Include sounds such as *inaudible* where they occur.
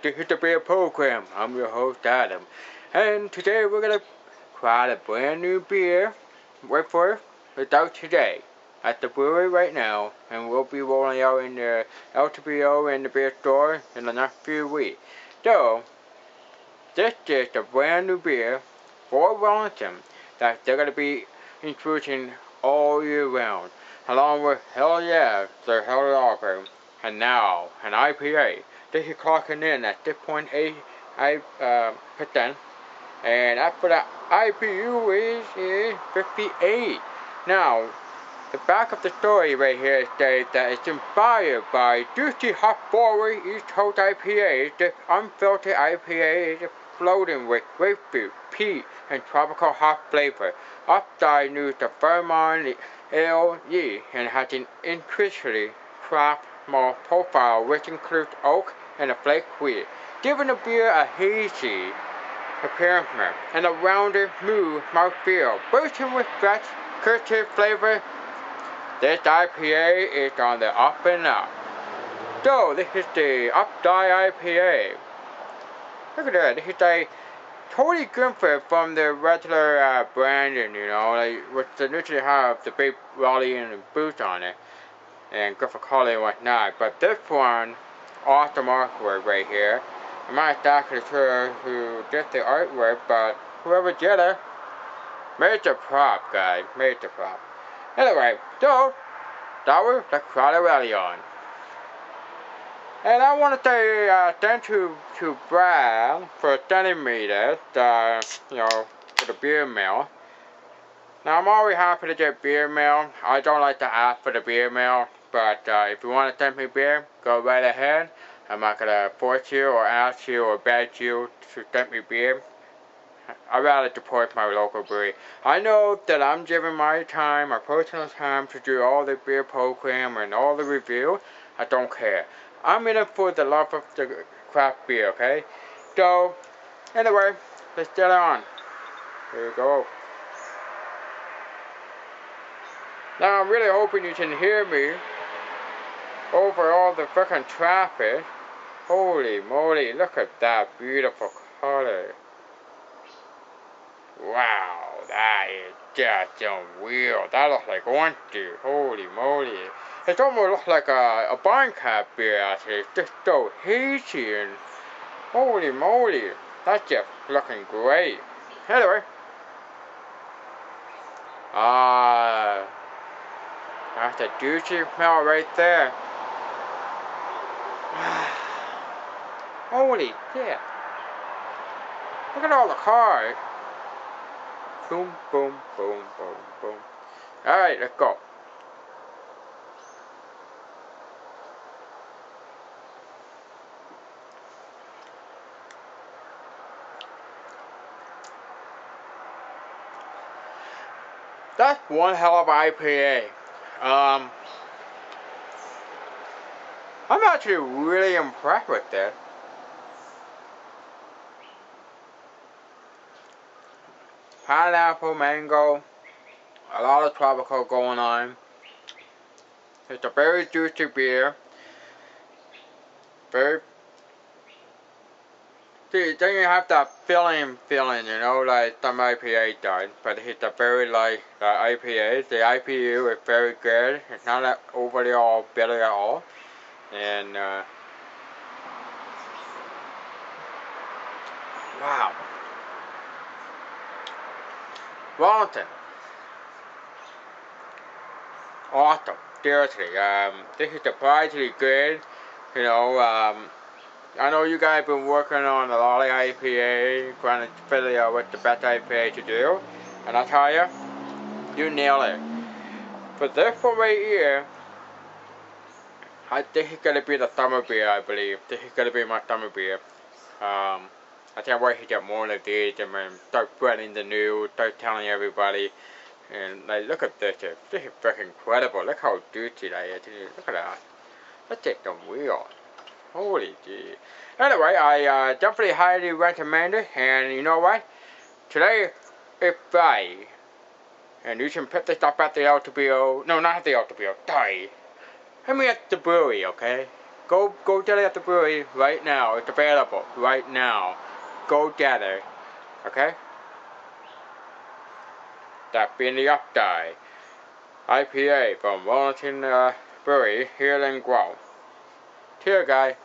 This is the Beer Program. I'm your host Adam, and today we're gonna try a brand new beer. Wait for it. It's out today at the brewery right now, and we'll be rolling out in the LCBO and the beer store in the next few weeks. So, this is a brand new beer for Wellington that they're gonna be introducing all year round, along with Helles Yeah, the Helles Lager, and now an IPA. This is clocking in at 6.8 uh, percent, and after the IBU is, is 58. Now, the back of the story right here states that it's inspired by Juicy Hop Forward East Coast IPA. This unfiltered IPA is floating with grapefruit, peach, and tropical hop flavor. Upside news the Vermont Ale and has an increasingly craft malt profile which includes oak and a flake wheat, giving the beer a hazy appearance and a rounded, smooth mouthfeel, bursting with fresh, crisp flavor this IPA is on the up and up. So, this is the Upside IPA. Look at that, this is a totally different from the regular uh, branding, you know, like, which they usually have the big Raleigh and boots on it, and for color and whatnot. But this one, awesome artwork right here. I'm not exactly sure who did the artwork, but whoever did it, major prop, guys, major prop. Anyway, so, that was the crowler on. And I want to say uh, thank you to Brad for sending me this, uh, you know, for the beer mail. Now, I'm always happy to get beer mail. I don't like to ask for the beer mail, but uh, if you want to send me beer, go right ahead. I'm not going to force you or ask you or beg you to send me beer. I'd rather support my local brewery. I know that I'm giving my time, my personal time, to do all the beer program and all the review. I don't care. I'm in it for the love of the craft beer, okay? So, anyway, let's get on. Here we go. Now, I'm really hoping you can hear me over all the fucking traffic. Holy moly, look at that beautiful color. Wow, that is just unreal. That looks like orange juice. Holy moly. It almost looks like a, a barn cap beer actually. It's just so hazy and holy moly. That's just looking great. Anyway. Ah, uh, that's a juicy smell right there. *sighs* Holy shit. Look at all the cars. Boom, boom, boom, boom, boom. Alright, let's go. That's one hell of IPA. Um, I'm actually really impressed with this. pineapple, mango, a lot of tropical going on. It's a very juicy beer. Very See, then you have that filling feeling, you know, like some IPA does, but it's a very light uh, IPA. The IBU is very good. It's not that overly all bitter at all. And, uh, wow. Wellington. Awesome. Seriously. Um, this is surprisingly good. You know, um, I know you guys have been working on the of IPA, trying to figure out what the best IPA to do. And I tell you, you nail it. For this one right here, I think it's gonna be the summer beer, I believe. This is gonna be my summer beer. Um, I can't wait to get more of these and start spreading the news, start telling everybody. And like, look at this. This is freaking incredible. Look how juicy that is. Look at that. That's just unreal. Holy gee. Anyway, I uh, definitely highly recommend it. And you know what? Today is Friday. And you can pick this up at the LCBO. No, not at the LCBO. Die. I mean at the brewery, okay? Go go get it at the brewery right now. It's available right now. Go get it. Okay? That being the up update. IPA from Wellington uh, Brewery here in Guelph. Here, guy.